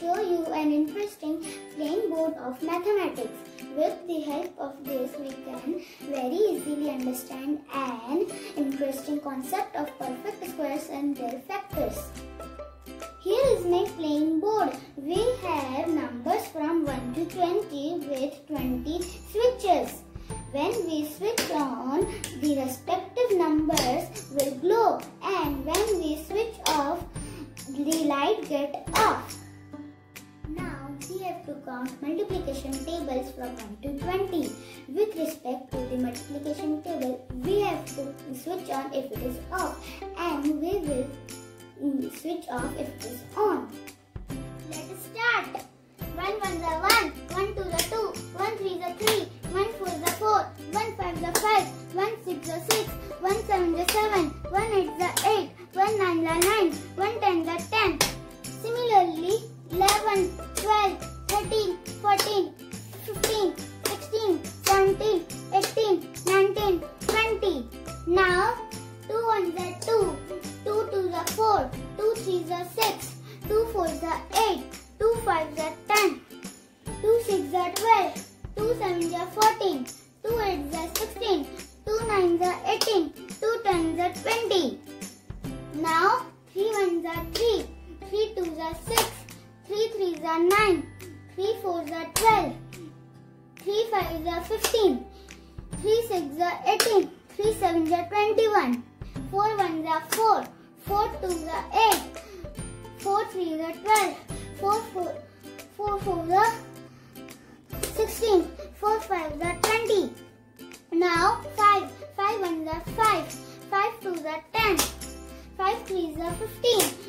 show you an interesting playing board of mathematics. With the help of this, we can very easily understand an interesting concept of perfect squares and their factors. Here is my playing board. We have numbers from 1 to 20 with 20 switches. When we switch on, the respective numbers will glow and when we switch off, the light get off. To count multiplication tables from 1 to 20. With respect to the multiplication table, we have to switch on if it is off and we will mm, switch off if it is on. Let us start. 1 1 the 1, 1 2 the 2, 1 3 the 3, 1 4 the 4, 1 5 the 5, 1 6 the 6, 1 7 the 7, 4, 2 3 the 6, 2 4 the 8, 2 5 the 10, 2 6 the 12, 2 7 the 14, 2 8 the 16, 2 9 the 18, 2 10 20. Now 3 1 the 3, 3 2 the 6, 3 3 the 9, 3 4 the 12, 3 5 the 15, 3 6 the 18, 3 7 the 21, 4 1 the 4, 4 2 the 8, 4 3 the 12, 4 4, 4 4 the 16, 4 5 the 20. Now 5, 5 1 the 5, 5 2 the 10, 5 3 the 15,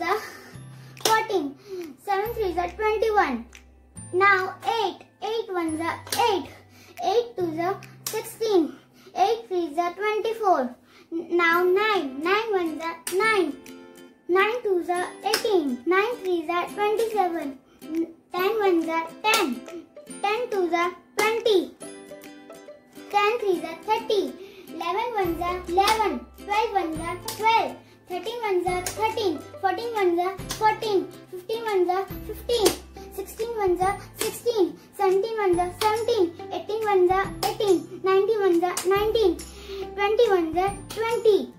7 2 the 14, 7 3 the 21. Now 8, 8 1 the 8, 8 2 the 16, 8 3 the 24. Now 9, 9 1 the 9, 9 2 the 18, 9 3 the 27, 10 1 the 10, 10 2 the 20, 10 3 the 30, 11 1 the 11, 12 1 the 12, 13 1 the 13, 14 1 the 14, 15 1 the 15, 16 1 the 16, 17 1 the 17, 18 1 the 18, 19 1 the 19, 21 the 20.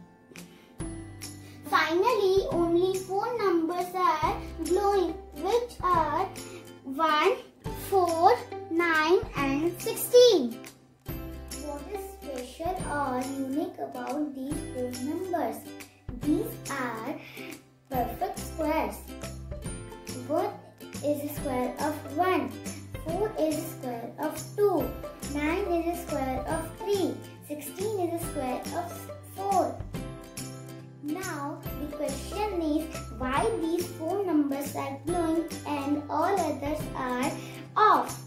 Finally, only four numbers are glowing, which are 1, 4, 9 and 16. What is special or unique about these four numbers? These are Now the question is why these four numbers are glowing and all others are off.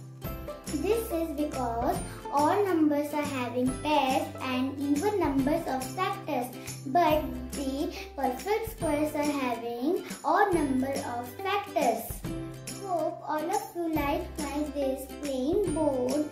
This is because all numbers are having pairs and even numbers of factors but the perfect squares are having odd number of factors. Hope all of you like my this plain board